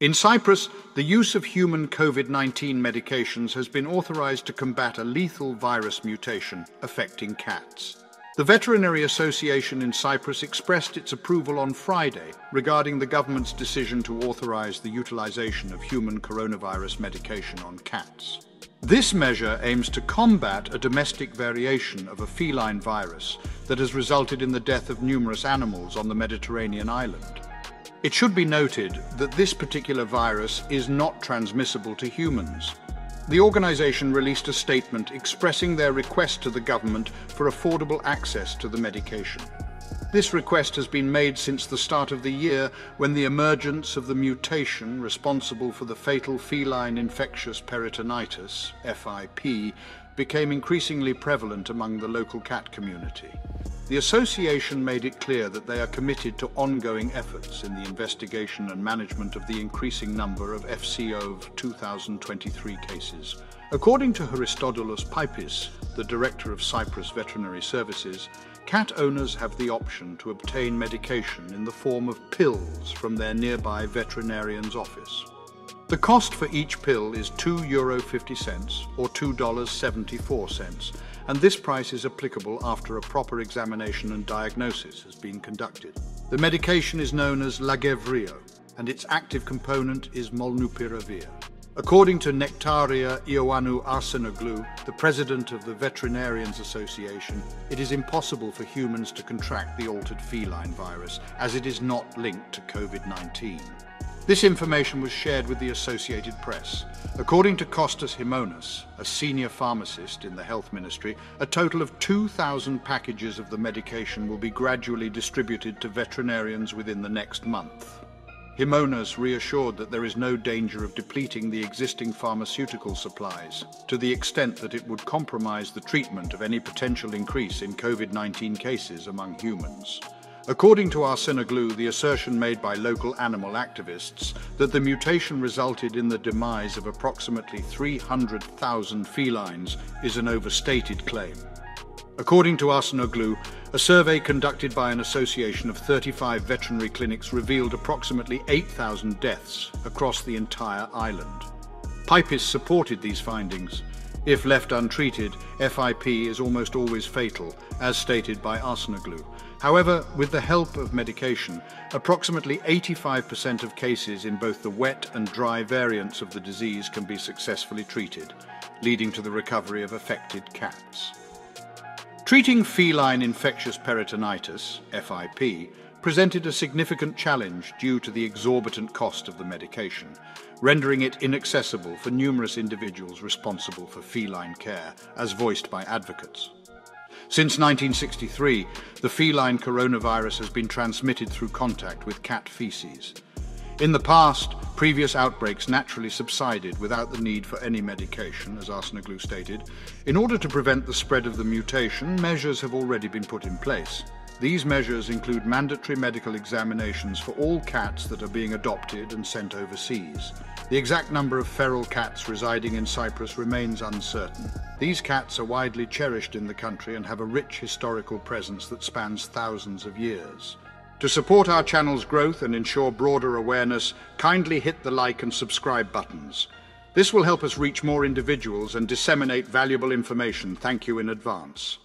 In Cyprus, the use of human COVID 19 medications has been authorized to combat a lethal virus mutation affecting cats. The Veterinary Association in Cyprus expressed its approval on Friday regarding the government's decision to authorize the utilization of human coronavirus medication on cats. This measure aims to combat a domestic variation of a feline virus that has resulted in the death of numerous animals on the Mediterranean island. It should be noted that this particular virus is not transmissible to humans. The organisation released a statement expressing their request to the government for affordable access to the medication. This request has been made since the start of the year when the emergence of the mutation responsible for the fatal feline infectious peritonitis, FIP, became increasingly prevalent among the local cat community. The association made it clear that they are committed to ongoing efforts in the investigation and management of the increasing number of FCO 2023 cases. According to Christodoulos Pipis, the director of Cyprus Veterinary Services, cat owners have the option to obtain medication in the form of pills from their nearby veterinarian's office. The cost for each pill is €2.50 Euro or $2.74 and this price is applicable after a proper examination and diagnosis has been conducted. The medication is known as Lagevrio, and its active component is molnupiravir. According to Nectaria Ioannou Arsenoglou, the president of the Veterinarians Association, it is impossible for humans to contract the altered feline virus, as it is not linked to COVID-19. This information was shared with the Associated Press. According to Kostas Himonas, a senior pharmacist in the Health Ministry, a total of 2,000 packages of the medication will be gradually distributed to veterinarians within the next month. Himonas reassured that there is no danger of depleting the existing pharmaceutical supplies to the extent that it would compromise the treatment of any potential increase in COVID-19 cases among humans. According to Arsenoglou, the assertion made by local animal activists that the mutation resulted in the demise of approximately 300,000 felines is an overstated claim. According to Arsenoglou, a survey conducted by an association of 35 veterinary clinics revealed approximately 8,000 deaths across the entire island. Pipis supported these findings. If left untreated, FIP is almost always fatal, as stated by Arsenoglou, However, with the help of medication, approximately 85% of cases in both the wet and dry variants of the disease can be successfully treated, leading to the recovery of affected cats. Treating feline infectious peritonitis, FIP, presented a significant challenge due to the exorbitant cost of the medication, rendering it inaccessible for numerous individuals responsible for feline care, as voiced by advocates. Since 1963, the feline coronavirus has been transmitted through contact with cat feces. In the past, previous outbreaks naturally subsided without the need for any medication, as Arsenoglou stated. In order to prevent the spread of the mutation, measures have already been put in place. These measures include mandatory medical examinations for all cats that are being adopted and sent overseas. The exact number of feral cats residing in Cyprus remains uncertain. These cats are widely cherished in the country and have a rich historical presence that spans thousands of years. To support our channel's growth and ensure broader awareness, kindly hit the like and subscribe buttons. This will help us reach more individuals and disseminate valuable information. Thank you in advance.